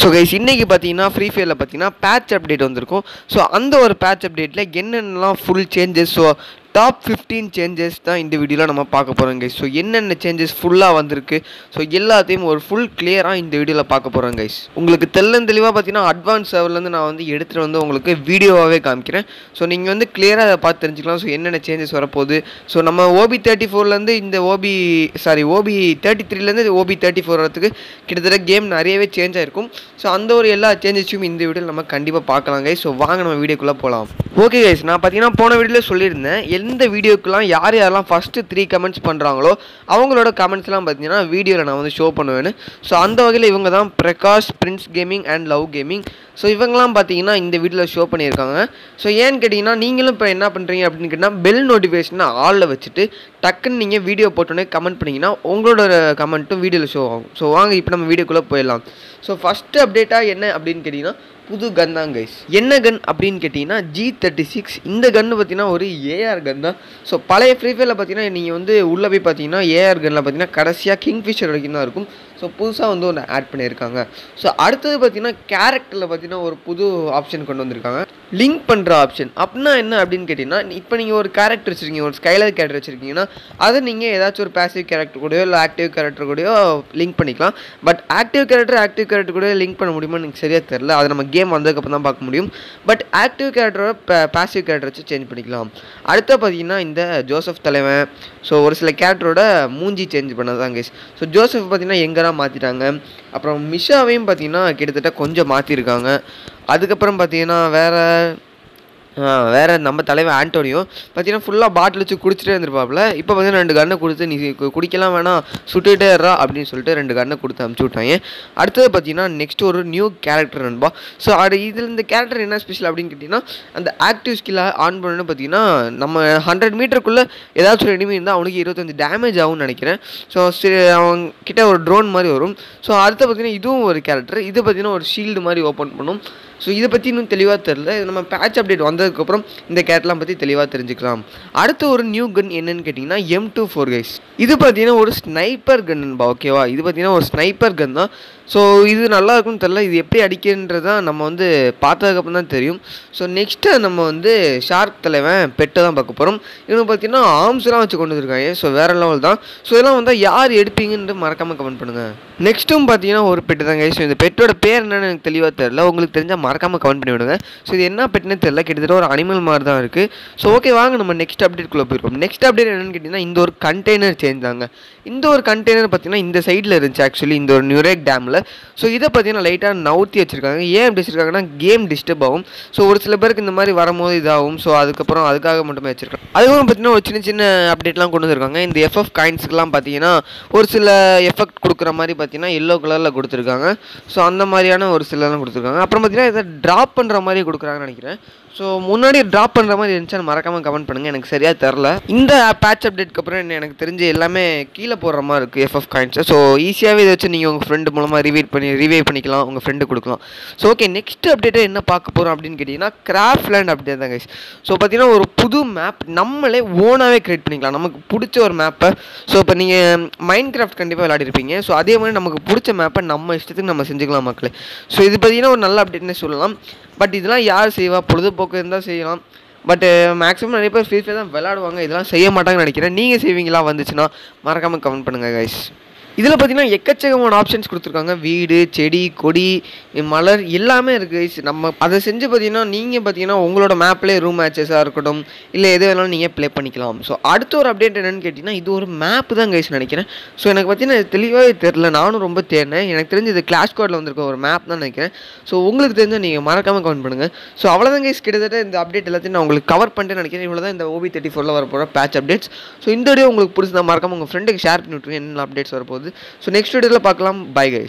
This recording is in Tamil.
ஸோ கைஸ் இன்றைக்கி பார்த்தீங்கன்னா ஃப்ரீ ஃபயரில் பார்த்தீங்கன்னா பேட்ச் அப்டேட் வந்திருக்கும். ஸோ அந்த ஒரு பேட்ச் அப்டேட்டில் என்னென்னலாம் full changes so top fifteen changes தான் இந்த வீடியோவில் நம்ம பார்க்க போகிறோம் கைஸ் ஸோ என்னென்ன சேஞ்சஸ் ஃபுல்லாக வந்திருக்கு? ஸோ எல்லாத்தையும் ஒரு ஃபுல் கிளியராக இந்த வீடியோவில் பார்க்க போகிறோம் கைஸ் உங்களுக்கு தெள்ளன் தெளிவாக பார்த்தீங்கன்னா அட்வான்ஸ் சர்வர்லேருந்து நான் வந்து எடுத்துகிட்டு வந்து உங்களுக்கு வீடியோவாகவே காமிக்கிறேன். ஸோ நீங்கள் வந்து கிளியராக அதை பார்த்து தெரிஞ்சுக்கலாம். ஸோ என்னென்ன சேஞ்சஸ் வரப்போகுது? ஸோ நம்ம ஓபி தேர்ட்டி ஃபோர்லேருந்து இந்த ஓபி சாரி ஓபி தேர்ட்டி த்ரீலேருந்து ஓபி தேர்ட்டி ஃபோர் வரத்துக்கு கிட்டத்தட்ட கேம் நிறையவே சேஞ்ச் ஆகிருக்கும் ஸோ அந்த ஒரு எல்லா சேஞ்சஸையும் இந்த வீடியோவில் நம்ம கண்டிப்பாக பார்க்கலாம் கைஸ் ஸோ வாங்க நம்ம வீடியோக்குள்ளே போகலாம் ஓகே கைஸ் நான் பார்த்தீங்கன்னா போன வீடியோவில் சொல்லியிருந்தேன் எந்த வீடியோக்கெலாம் யார் யாரெல்லாம் ஃபஸ்ட்டு த்ரீ கமெண்ட்ஸ் பண்ணுறாங்களோ அவங்களோட கமெண்ட்ஸ்லாம் பார்த்தீங்கன்னா வீடியோவில் நான் வந்து ஷோ பண்ணுவேன்னு. ஸோ அந்த வகையில் இவங்க தான் Prakash Prince Gaming and Love Gaming so இவங்கெல்லாம் பார்த்தீங்கன்னா இந்த வீடியோவில் ஷோ பண்ணியிருக்காங்க. ஸோ ஏன்னு கேட்டிங்கன்னா நீங்களும் இப்போ என்ன பண்ணுறீங்க அப்படின்னு கேட்டால் பெல் நோட்டிஃபிகேஷனை ஆளில் வச்சுட்டு டக்குன்னு நீங்கள் வீடியோ போட்டோன்னே கமெண்ட் பண்ணிங்கன்னா உங்களோட கமெண்ட்டும் வீடியோவில் ஷோ ஆகும். ஸோ வாங்க இப்போ நம்ம வீடியோக்குள்ளே போயிடலாம். ஸோ ஃபஸ்ட்டு அப்டேட்டாக என்ன அப்படின்னு கேட்டிங்கன்னா புது கன் தான் கைஸ் என்ன கன் அப்படின்னு கேட்டிங்கன்னா ஜி தேர்ட்டி சிக்ஸ் இந்த கன்று பார்த்தீங்கன்னா ஒரு ஏஆர் கன் தான். ஸோ பழைய ஃப்ரீ ஃபயரில் பார்த்தீங்கன்னா நீங்கள் வந்து உள்ளே போய் பார்த்தீங்கன்னா ஏஆர் கன்னில் பார்த்தீங்கன்னா கடைசியாக கிங்ஃபிஷர் வரைக்கும் தான் இருக்கும். ஸோ புதுசாக வந்து ஒன்று ஆட் பண்ணியிருக்காங்க. ஸோ அடுத்தது பார்த்தீங்கன்னா கேரக்டரில் பார்த்தீங்கன்னா ஒரு புது ஆப்ஷன் கொண்டு வந்திருக்காங்க. லிங்க் பண்ணுற ஆப்ஷன் அப்படின்னா என்ன அப்படின்னு கேட்டிங்கன்னா இப்போ நீங்கள் ஒரு கேரக்டர் வச்சுருக்கீங்க ஒரு ஸ்கைலர் கேரக்டர் வச்சுருக்கீங்கன்னா அதை நீங்கள் ஏதாச்சும் ஒரு பேசிவ் கேரக்டர் கூடயோ இல்லை ஆக்டிவ் கேரக்டர் கூடயோ லிங்க் பண்ணிக்கலாம். But active character active character கூட லிங்க் பண்ண முடியுமா எனக்கு சரியாக தெரில அது நம்ம கேம் வந்ததுக்கப்புறம் தான் பார்க்க முடியும். பட் ஆக்டிவ் கேரக்டரோட பேசிவ் கேரக்டர் வச்சு சேஞ்ச் பண்ணிக்கலாம். அடுத்த பார்த்தீங்கன்னா இந்த ஜோசப் தலைவன். ஸோ ஒரு சில கேரக்டரோட மூஞ்சி சேஞ்ச் பண்ணதான் கேஸ் ஸோ ஜோசப் பார்த்தீங்கன்னா எங்கெல்லாம் மாற்றிட்டாங்க அப்புறம் மிஷாவையும் பார்த்தீங்கன்னா கிட்டத்தட்ட கொஞ்சம் மாற்றிருக்காங்க அதுக்கப்புறம் பார்த்தீங்கன்னா வேறு வேறு நம்ம தலைவன் ஆண்டோனியோ பார்த்தீங்கன்னா ஃபுல்லாக பாட்டில் வச்சு குடிச்சிட்டே இருந்திருப்பாப்புல. இப்போ பார்த்தீங்கன்னா ரெண்டு கண்ணை கொடுத்து நீ கு- குடிக்கலாம் வேணாம் சுட்டுகிட்டே இருறா அப்படின்னு சொல்லிட்டு ரெண்டு கண்ணை கொடுத்து அமுச்சு விட்டாங்க. அடுத்தது பார்த்தீங்கன்னா நெக்ஸ்ட் ஒரு நியூ கேரக்டர் நண்பா. ஸோ அது இதில் இந்த கேரக்டர் என்ன ஸ்பெஷல் அப்படின்னு கேட்டிங்கன்னா அந்த ஆக்டிவ் ஸ்கில்லை ஆன் பண்ணணும்னு பார்த்தீங்கன்னா நம்ம ஹண்ட்ரட் மீட்டருக்குள்ளே ஏதாச்சும் ஒரு எனிமி இருந்தால் அவனுக்கு இருபத்தஞ்சு டேமேஜ் ஆகும்னு நினைக்கிறேன். ஸோ அவன் கிட்ட ஒரு ட்ரோன் மாதிரி வரும். ஸோ அடுத்து பார்த்தீங்கன்னா இதுவும் ஒரு கேரக்டர் இது பார்த்தீங்கன்னா ஒரு ஷீல்டு மாதிரி ஓப்பன் பண்ணும். ஸோ இதை பற்றி இன்னும் தெளிவாக தெரில இது நம்ம பேட்ச் அப்டேட் வந்ததுக்கப்புறம் இந்த கேட்லாம் பற்றி தெளிவாக தெரிஞ்சுக்கலாம். அடுத்து ஒரு நியூ கன் என்னன்னு கேட்டிங்கன்னா எம் டூ ஃபோர் கைஸ் இது பார்த்தீங்கன்னா ஒரு ஸ்னைப்பர் கன்னுபா ஓகேவா இது பார்த்தீங்கன்னா ஒரு ஸ்னைப்பர் கன் தான். ஸோ இது நல்லா இருக்கும்னு தெரில இது எப்படி அடிக்கின்றது தான் நம்ம வந்து பார்த்ததுக்கப்புறம் தான் தெரியும் ஸோ நெக்ஸ்ட்டு நம்ம வந்து ஷார்க் தலைவன் பெட்டை தான் பார்க்க போகிறோம் இவங்க பார்த்தீங்கன்னா ஆர்ம்ஸ்லாம் வச்சு கொண்டு வந்திருக்காங்க. ஸோ வேறு லெவல் தான். ஸோ இதெல்லாம் வந்து யார் எடுப்பீங்கன்னு மறக்காமல் கமெண்ட் பண்ணுங்கள் நெக்ஸ்ட்டும் பார்த்தீங்கன்னா ஒரு பெட்டு தான் ஸோ இந்த பெட்டோட பேர் என்னன்னு எனக்கு தெளிவாக தெரில உங்களுக்கு தெரிஞ்சால் மறக்காமல் கமெண்ட் பண்ணி விடுங்க. ஸோ இது என்ன பெட்டுன்னு தெரில கிட்டத்தட்ட ஒரு அனிமல் மாதிரி தான் இருக்குது ஸோ ஓகே வாங்க நம்ம நெக்ஸ்ட் அப்டேட்குள்ளே போயிருக்கோம் நெக்ஸ்ட் அப்டேட் என்னென்னு கேட்டிங்கன்னா இந்த ஒரு கண்டெய்னர் சேஞ்ச் தாங்க. இந்த ஒரு கண்டெய்னர் பார்த்தீங்கன்னா இந்த சைடில் இருந்துச்சு ஆக்சுவலி இந்த ஒரு நியூரேக் டேமில் ஸோ இதை பார்த்தீங்கன்னா லைட்டாக நவுத்தி வச்சிருக்காங்க. ஏன் அப்படி வச்சுருக்காங்கன்னா கேம் டிஸ்டர்ப் ஆகும். ஸோ ஒரு சில பேருக்கு இந்த மாதிரி வரும்போது இதாகும். ஸோ அதுக்கப்புறம் அதுக்காக மட்டுமே வச்சிருக்காங்க. அதுக்கப்புறம் பார்த்தீங்கன்னா ஒரு சின்ன சின்ன அப்டேட்லாம் கொண்டு வந்திருக்காங்க. இந்த எஃப்எஃப் காயின்ஸுக்கெலாம் பார்த்தீங்கன்னா ஒரு சில எஃபெக்ட் கொடுக்குற மாதிரி பார்த்தீங்கன்னா எல்லோ கலரில் கொடுத்துருக்காங்க. ஸோ அந்த மாதிரியான ஒரு சிலலாம் கொடுத்துருக்காங்க. அப்புறம் பார்த்தீங்கன்னா இதை ட்ராப் பண்ணுற மாதிரி கொடுக்குறாங்கன்னு நினைக்கிறேன். ஸோ முன்னாடி ட்ராப் பண்ணுற மாதிரி இருந்துச்சுன்னு மறக்காமல் கமெண்ட் பண்ணுங்கள் எனக்கு சரியாக தெரில இந்த பேட்ச் அப்டேட்க்கு அப்புறம் என்ன- எனக்கு தெரிஞ்சு எல்லாமே கீழே போடுற மாதிரி இருக்குது எஃப்எஃப் காயின்ஸை ஸோ ஈஸியாகவே இதை வச்சு நீங்கள் உங்கள் ஃப்ரெண்டு மூலமாக ரிவைட் பண்ணி ரிவைவ் பண்ணிக்கலாம் உங்கள் ஃப்ரெண்டு கொடுக்கலாம். ஸோ ஓகே நெக்ஸ்ட் அப்டேட்டை என்ன பார்க்க போகிறோம் அப்படின்னு கேட்டிங்கன்னா கிராஃப்ட் லேண்ட் அப்டேட் தான் கைஸ் ஸோ பார்த்தீங்கன்னா ஒரு புது மேப் நம்மளே ஓனாகவே க்ரியேட் பண்ணிக்கலாம். நமக்கு பிடிச்ச ஒரு மேப்பை ஸோ இப்போ நீங்கள் மைண்ட் கிராஃப்ட் கண்டிப்பாக விளையாடிருப்பீங்க. ஸோ அதே மாதிரி நமக்கு பிடிச்ச மேப்பை நம்ம இஷ்டத்துக்கு நம்ம செஞ்சுக்கலாம் மக்களே. ஸோ இது பார்த்தீங்கன்னா ஒரு நல்ல அப்டேட்னே சொல்லலாம். பட் இதெல்லாம் யார் செய்வா? பொழுதுபோக்கு இருந்தால் செய்யலாம். பட்டு மேக்ஸிமம் நிறைய பேர் ஃப்ரீ ஃபயர் தான் விளாடுவாங்க இதெல்லாம் செய்ய மாட்டாங்கன்னு நினைக்கிறேன். நீங்கள் செய்வீங்களா? வந்துச்சுன்னா மறக்காமல் கமெண்ட் பண்ணுங்கள் கைஸ் இதில் பார்த்தீங்கன்னா எக்கச்சக்கமான ஆப்ஷன்ஸ் கொடுத்துருக்காங்க. வீடு செடி கொடி மலர் எல்லாமே இருக்குது நம்ம அதை செஞ்சு பார்த்தீங்கன்னா நீங்கள் பார்த்தீங்கன்னா உங்களோட மேப்லேயே ரூம் மேட்சஸாக இருக்கட்டும் இல்லை எது வேணாலும் நீங்கள் ப்ளே பண்ணிக்கலாம். ஸோ அடுத்த ஒரு அப்டேட் என்னென்னு கேட்டிங்கன்னா இது ஒரு மேப் தான் கைஸ் நினைக்கிறேன். ஸோ எனக்கு பார்த்தீங்கன்னா இது தெளிவாகவே தெரில நானும் ரொம்ப தேடினேன். எனக்கு தெரிஞ்சு இது கிளாஷ் கோடில் வந்திருக்க ஒரு மேப் தான் நினைக்கிறேன். ஸோ உங்களுக்கு தெரிஞ்சால் நீங்கள் மறக்காமல் கமெண்ட் பண்ணுங்கள் ஸோ அவ்வளோதான் கைஸ் கிட்டத்தட்ட இந்த அப்டேட் எல்லாத்தையும் நான் உங்களுக்கு கவர் பண்ணிட்டு நினைக்கிறேன். இவ்வளோ தான் இந்த ஓபி தேர்ட்டி ஃபோரில் வரப்போகிற பேட்ச் அப்டேட்ஸ் ஸோ இந்த வீடியோ உங்களுக்கு பிடிச்சதா மறக்காமல் உங்கள் ஃப்ரெண்டுக்கு ஷேர் பண்ணி விட்ருங்க என்னென்ன அப்டேட்ஸ் வரப்போகுது. ஸோ நெக்ஸ்ட் வீடியோவில் பார்க்கலாம். Bye guys